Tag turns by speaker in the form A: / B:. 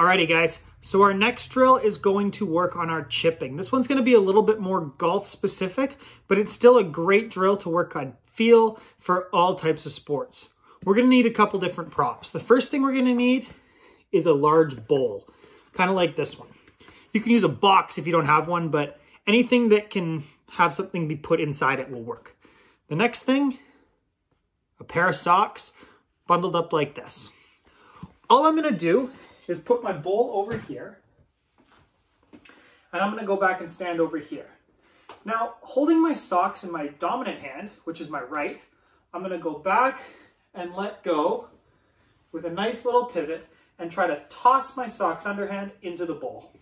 A: Alrighty guys, so our next drill is going to work on our chipping. This one's gonna be a little bit more golf specific, but it's still a great drill to work on feel for all types of sports. We're gonna need a couple different props. The first thing we're gonna need is a large bowl, kind of like this one. You can use a box if you don't have one, but anything that can have something be put inside it will work. The next thing, a pair of socks bundled up like this. All I'm gonna do is put my bowl over here, and I'm gonna go back and stand over here. Now, holding my socks in my dominant hand, which is my right, I'm gonna go back and let go with a nice little pivot and try to toss my socks underhand into the bowl.